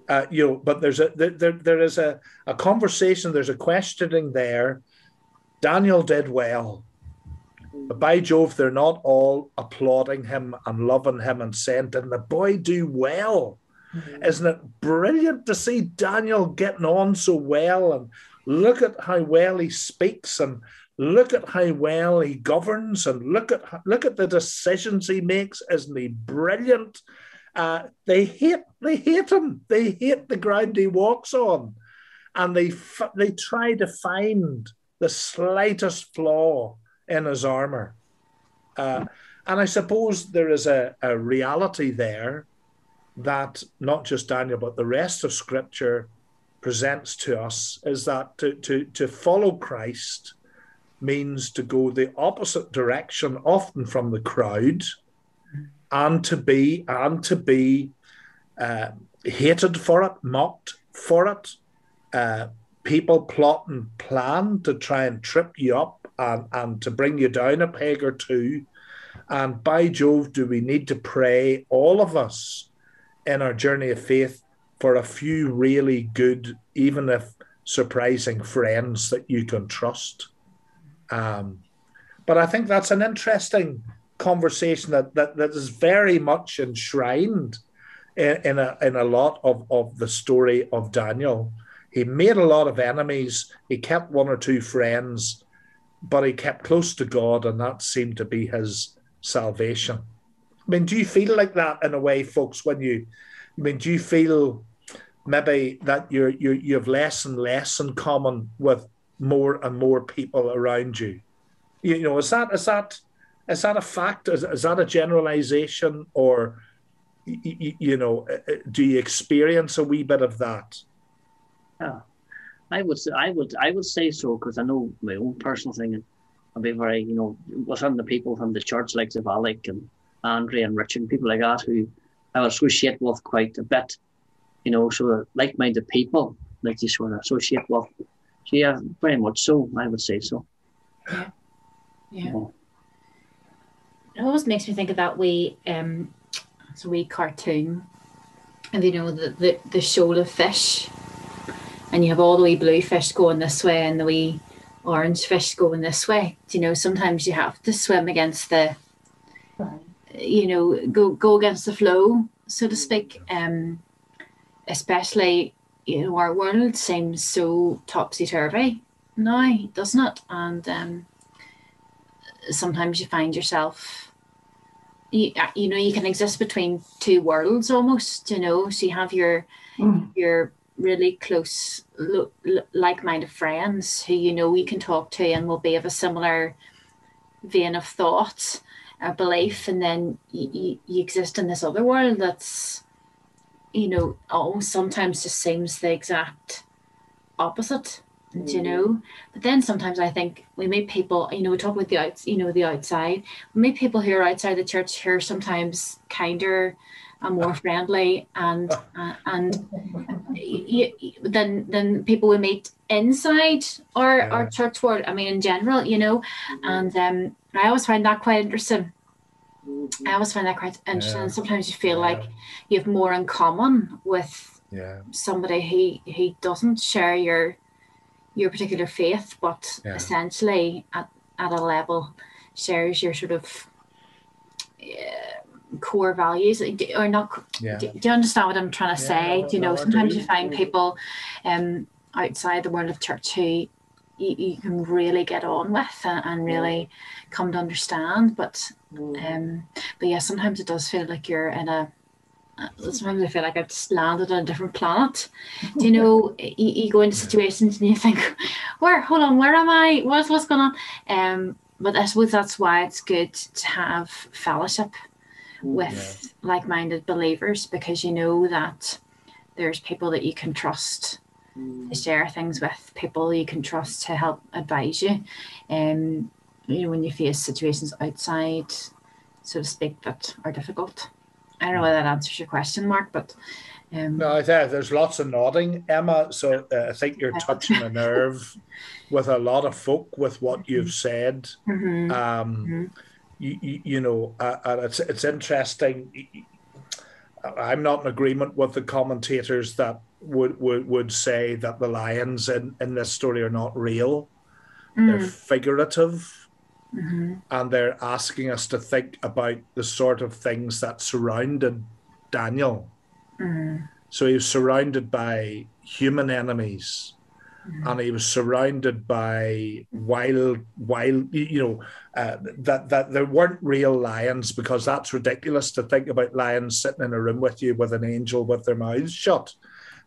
Uh, you know, but there's a there, there, is a, a conversation, there's a questioning there. Daniel did well. But by Jove, they're not all applauding him and loving him and saying, Didn't the boy do well? Isn't it brilliant to see Daniel getting on so well and look at how well he speaks and look at how well he governs and look at look at the decisions he makes isn't he? Brilliant. Uh, they hate they hate him. They hate the ground he walks on. And they f- they try to find the slightest flaw in his armor uh, and i suppose there is a, a reality there that not just daniel but the rest of scripture presents to us is that to, to, to follow christ means to go the opposite direction, often from the crowd, and to be and to be uh, hated for it, mocked for it. Uh, people plot and plan to try and trip you up and, and to bring you down a peg or two. And by Jove, do we need to pray, all of us, in our journey of faith, for a few really good, even if surprising friends that you can trust. Um, but I think that's an interesting conversation that, that, that is very much enshrined in, in, a, in a lot of, of the story of Daniel. He made a lot of enemies, he kept one or two friends, but he kept close to God, and that seemed to be his salvation. I mean, do you feel like that in a way, folks, when you, I mean, do you feel maybe that you're, you're, you have less and less in common with more and more people around you. You know, is that is that is that a fact? Is, is that a generalization, or you, you know, uh, do you experience a wee bit of that? Yeah, I would say I would I would say so because I know my own personal thing, and I'll be very you know within the people from the church like Zavalik and Andre and Richard and people like that who I would associate with quite a bit, you know, of like-minded people like you sort of associate with. So yeah, very much so. I would say so. Yeah. Yeah. It always makes me think of that wee um it's a wee cartoon. And you know the, the, the shoal of fish. And you have all the wee blue fish going this way and the wee orange fish going this way. You know, sometimes you have to swim against the you know, go go against the flow, so to speak. Um especially you know, our world seems so topsy turvy now, doesn't it? And um, sometimes you find yourself, you, you know, you can exist between two worlds almost. You know, so you have your Mm. your really close, lo- lo- like-minded friends who you know you can talk to and will be of a similar vein of thought a belief, and then you, you, you exist in this other world that's you know, almost sometimes just seems the exact opposite. Do you know? But then sometimes I think we meet people, you know, we talk about the outs, you know, the outside. We meet people who are outside the church who are sometimes kinder and more friendly and uh, and you, than than people we meet inside our Yeah. our church world. I mean, in general, you know, and um, I always find that quite interesting. I always find that quite interesting. Yeah. Sometimes you feel Yeah. like you have more in common with Yeah. somebody who who doesn't share your your particular faith, but essentially at, at a level shares your sort of uh, core values or not. Yeah. Do, do you understand what I'm trying to say? no, do you know? no, sometimes you find people um, outside the world of church who you, you can really get on with and, and really come to understand, but um, but yeah, sometimes it does feel like you're in a. uh, Sometimes I feel like I've just landed on a different planet. Do you know? you, you go into situations and you think, "Where? Hold on, where am I? What's what's going on?" Um, but I suppose that's why it's good to have fellowship with like-minded believers because you know that there's people that you can trust to share things with, people you can trust to help advise you. Um, you know, when you face situations outside, so to speak, that are difficult. I don't know whether that answers your question, Mark, but um, No, I think there's lots of nodding, Emma. So uh, I think you're touching a nerve with a lot of folk with what you've said. mhm, Um, Mhm. you, you, you know, uh, and it's it's interesting. I'm not in agreement with the commentators that would would, would say that the lions in, in this story are not real. They're mm, figurative. mhm, and they're asking us to think about the sort of things that surrounded Daniel. mhm, So he was surrounded by human enemies, and he was surrounded by wild, wild. You know, uh, that that there weren't real lions because that's ridiculous to think about lions sitting in a room with you with an angel with their mouths shut.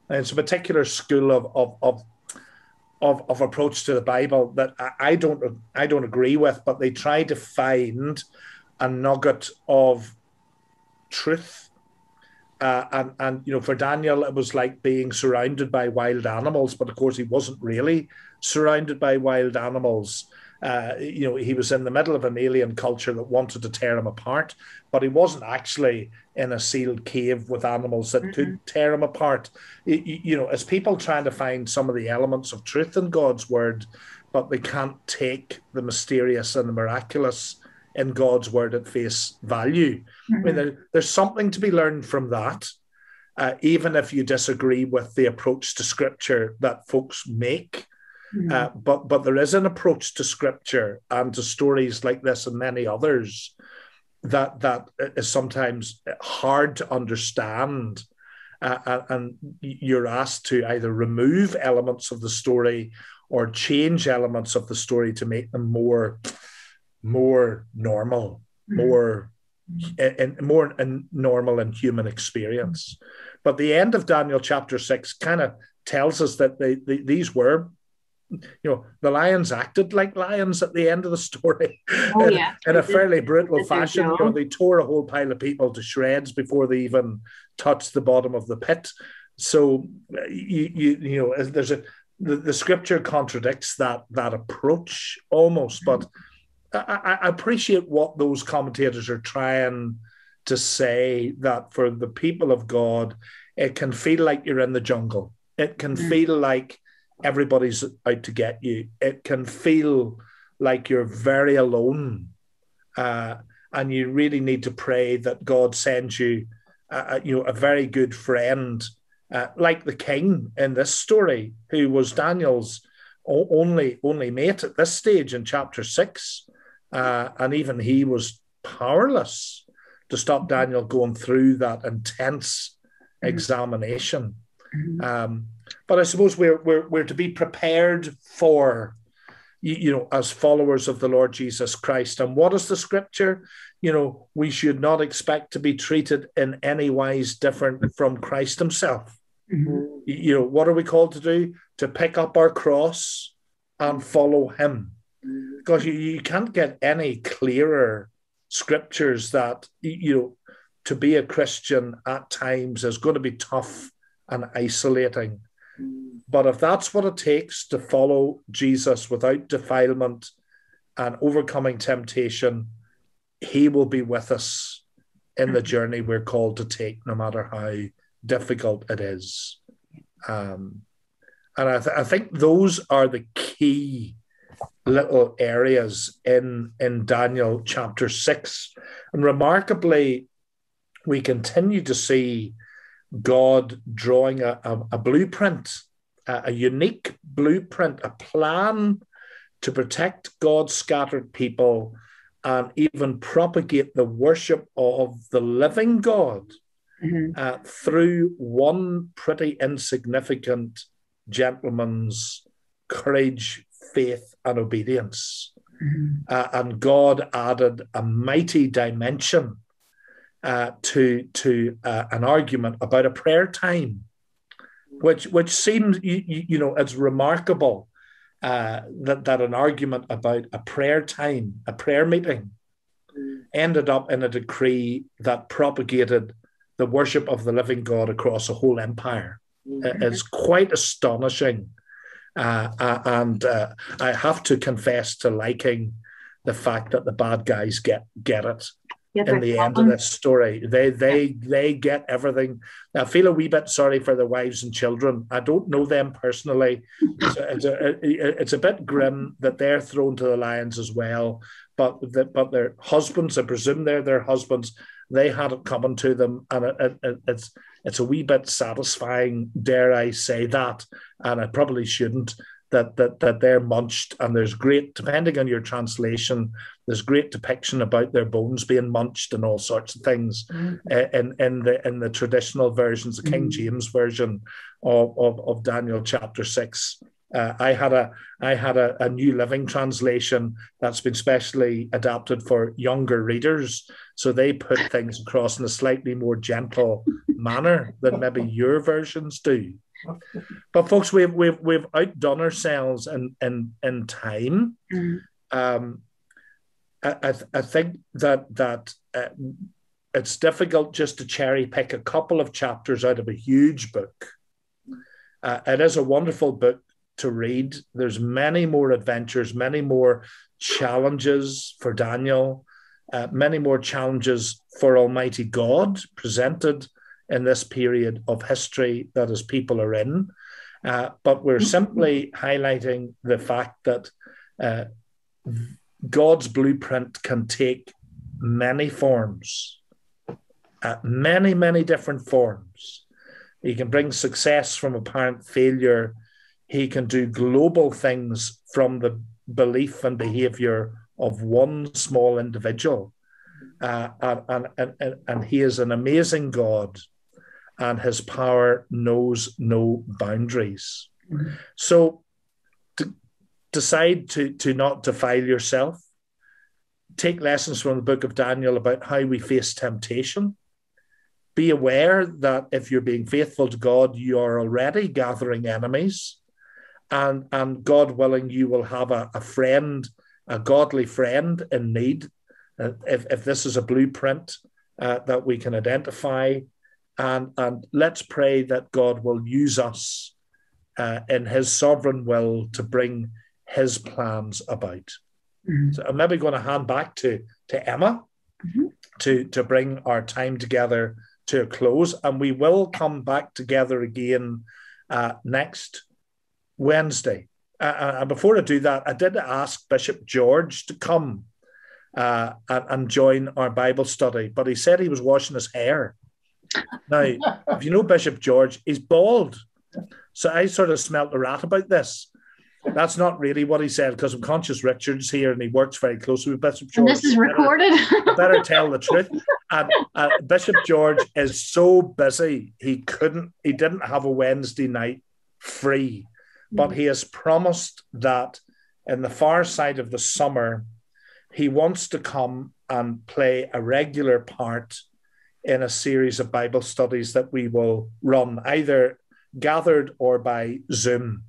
And it's a particular school of of of of, of approach to the Bible that I, I don't I don't agree with, but they try to find a nugget of truth. Uh, and and you know, for Daniel, it was like being surrounded by wild animals, but of course, he wasn't really surrounded by wild animals. Uh, you know, he was in the middle of an alien culture that wanted to tear him apart, but he wasn't actually in a sealed cave with animals that could tear him apart. Y- You know, as people trying to find some of the elements of truth in God's word, but they can't take the mysterious and the miraculous in God's word at face value. I mean, there, there's something to be learned from that, uh, even if you disagree with the approach to scripture that folks make. mhm. Uh, but but there is an approach to scripture and to stories like this and many others that that is sometimes hard to understand. Uh, and- and you're asked to either remove elements of the story or change elements of the story to make them more more normal, more and more and normal and human experience. But the end of Daniel chapter six kind of tells us that they, they, these were, you know, the lions acted like lions at the end of the story Oh, in, yeah. in a fairly brutal fashion. You know, they tore a whole pile of people to shreds before they even touched the bottom of the pit. So uh, you you, you know, there's a the, the scripture contradicts that that approach almost, but I, I appreciate what those commentators are trying to say that for the people of God, it can feel like you're in the jungle. It can Mm. feel like everybody's out to get you. It can feel like you're very alone. Uh, and you really need to pray that God sends you, uh, you know, a very good friend, uh, like the king in this story, who was Daniel's only only mate at this stage in chapter six, uh, and even he was powerless to stop Daniel going through that intense examination. Mhm. Um, but I suppose we're, we're we're to be prepared for, you, you know, as followers of the Lord Jesus Christ. And what is the scripture? You know, we should not expect to be treated in any wise different from Christ Himself. Mhm. You- You know, what are we called to do? To pick up our cross and follow Him. Because you, you can't get any clearer scriptures that, you know, to be a Christian at times is going to be tough and isolating. But if that's what it takes to follow Jesus without defilement and overcoming temptation, he will be with us in the journey we're called to take, no matter how difficult it is. Um, and I, th- I think those are the key little areas in in Daniel chapter six, and remarkably, we continue to see God drawing a, a, a blueprint, a, a unique blueprint, a plan to protect God's scattered people and even propagate the worship of the living God Mhm. uh, through one pretty insignificant gentleman's courage, faith, and obedience. Mhm. Uh, and God added a mighty dimension uh, to to uh, an argument about a prayer time, which which seems you, you, know it's remarkable uh, that that an argument about a prayer time, a prayer meeting, ended up in a decree that propagated the worship of the living God across a whole empire. It- It's quite astonishing. Uh, uh, and uh, I have to confess to liking the fact that the bad guys get get it Yeah, in the end of this story. They they they get everything. I feel a wee bit sorry for the wives and children. I don't know them personally. It's a, it's a, it's a bit grim that they're thrown to the lions as well. But the, but their husbands, I presume they're their husbands. They had it coming to them, and it, it- it's it's a wee bit satisfying. Dare I say that? And I probably shouldn't. That, that that they're munched and there's great depending on your translation there's great depiction about their bones being munched and all sorts of things uh, in in the in the traditional versions, the King Mm. James version of, of, of Daniel chapter six. Uh, I had a I had a, a New Living translation that's been specially adapted for younger readers, so they put things across in a slightly more gentle manner than maybe your versions do. But folks, we've we've we've outdone ourselves in in in time Mhm. um, I, I, I think that that uh, it's difficult just to cherry pick a couple of chapters out of a huge book. Uh, it is a wonderful book to read. There's many more adventures, many more challenges for Daniel, uh, many more challenges for Almighty God presented in this period of history that his people are in. Uh, but we're simply highlighting the fact that uh, God's blueprint can take many forms, uh, many, many different forms. He can bring success from apparent failure. He can do global things from the belief and behavior of one small individual. Uh, and, and, and, and he is an amazing God, and his power knows no boundaries. Mhm. So, decide to, to not defile yourself. Take lessons from the book of Daniel about how we face temptation. Be aware that if you're being faithful to God, you are already gathering enemies. And, and God willing, you will have a, a friend, a godly friend in need. Uh, if, if this is a blueprint uh, that we can identify, and, and let's pray that God will use us uh, in His sovereign will to bring His plans about. Mhm. So I'm maybe going to hand back to to Emma Mhm. to to bring our time together to a close, and we will come back together again uh, next Wednesday. Uh, and before I do that, I did ask Bishop George to come uh, and, and join our Bible study, but he said he was washing his hair. Now, if you know Bishop George, he's bald. So I sort of smelt a rat about this. That's not really what he said because I'm conscious Richard's here and he works very closely with Bishop And George. this is So better- recorded. Better tell the truth. And uh, Bishop George is so busy, he couldn't, he didn't have a Wednesday night free, but he has promised that in the far side of the summer, he wants to come and play a regular part in a series of Bible studies that we will run either gathered or by Zoom.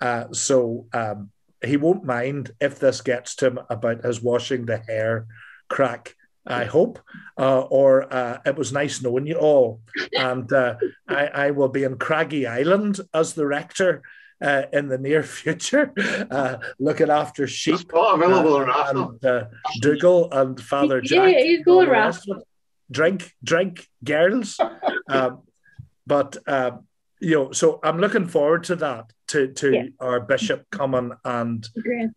Uh, so um, he won't mind if this gets to him about his washing the hair crack. I hope, uh, or uh, it was nice knowing you all. And uh, I, I will be in Craggy Island as the rector uh, in the near future, uh, looking after sheep. It's not available uh, in and uh, Dougal and Father Yeah, Jack. you go, all the Ralph. rest of it. Drink, drink, girls. um, but um, you know, so I'm looking forward to that. To to Yeah. our bishop coming and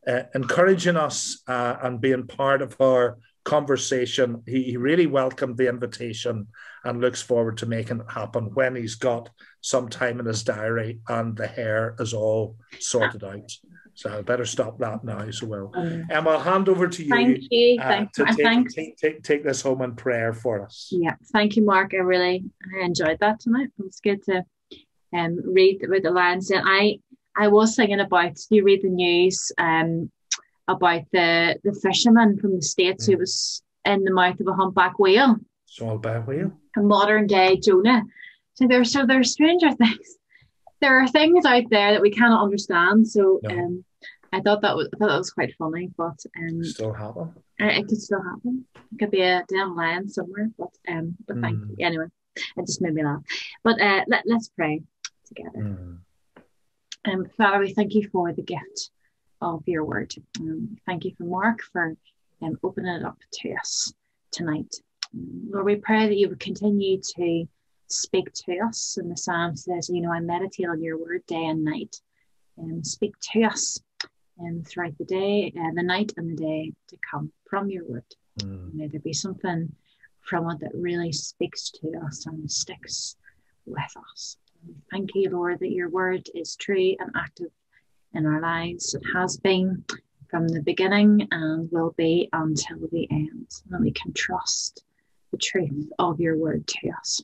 uh, encouraging us uh, and being part of our conversation. He, he really welcomed the invitation and looks forward to making it happen when he's got some time in his diary and the hair is all sorted out. So I better stop that now. So well, Um, Emma, I'll hand over to you. thank you. uh, Thank, to take, take, take, take this home in prayer for us. Yeah, thank you, Mark. I really I enjoyed that tonight. It was good to um read with the lions. And I I was thinking about you read the news um about the the fisherman from the states who was in the mouth of a humpback whale, by wheel. a modern day Jonah. So there's so there's stranger things. There are things out there that we cannot understand. So No. um I thought that was I thought that was quite funny, but um Still happen. uh, it could still happen. It could be a damn lion somewhere, but um, but thank Mm. you anyway. It just made me laugh. But uh, let let's pray together. Mm. Um, Father, we thank you for the gift of your word. Um, thank you for Mark for um, opening it up to us tonight. Um, Lord, we pray that you would continue to speak to us. And the psalm says, you know, I meditate on your word day and night. And speak to us um, throughout the day, uh, the night, and the day to come from your word. Mm. May there be something from it that really speaks to us and sticks with us. Thank you, Lord, that your word is true and active in our lives. It has been from the beginning and will be until the end. And that we can trust the truth of your word to us.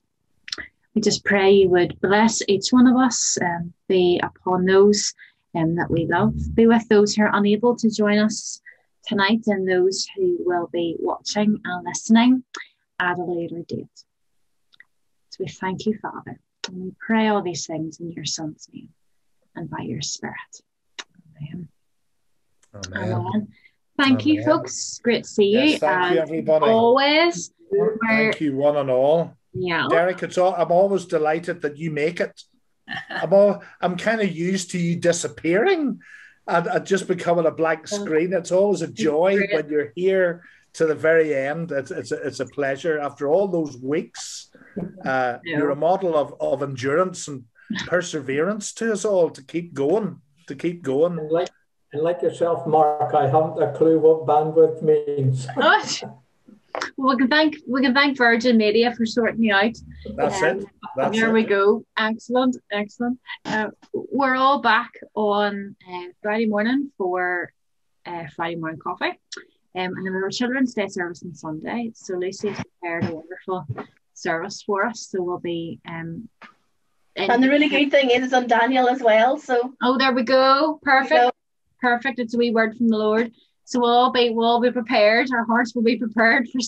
We just pray you would bless each one of us and be upon those um, that we love. Be with those who are unable to join us tonight and those who will be watching and listening at a later date. So we thank you, Father, and we pray all these things in your Son's name and by your Spirit. Amen. Amen. Amen. Thank you, folks. Great to see you. Yes, thank you, everybody. always, Thank you, one and all. yeah. Derek, it's all, I'm always delighted that you make it. I'm all, I'm kind of used to you disappearing and, and just becoming a blank screen. It's always a joy when you're here to the very end. It's it's a, it's a pleasure after all those weeks. Uh, Yeah. You're a model of, of endurance and perseverance to us all to keep going, to keep going. And like, and like yourself, Mark, I haven't a clue what bandwidth means. What? Well, we can thank we can thank Virgin Media for sorting you out. That's Um, it. That's there it. we go. Excellent, excellent. Uh, we're all back on uh, Friday morning for uh, Friday morning coffee. Um, and then we have our Children's Day service on Sunday. So Lucy has prepared a wonderful service for us. So we'll be um in- And the really good thing is it's on Daniel as well. So Oh, there we go. Perfect. We go. Perfect. It's a wee word from the Lord. So we'll all be we'll all be prepared. Our hearts will be prepared for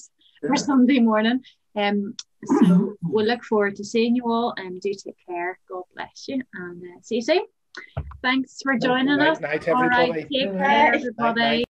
for Sunday morning. Um, so we'll look forward to seeing you all and do take care. God bless you and uh, see you soon. Thanks for joining Night, us. night, All everybody. right, take care, everybody. Night, night.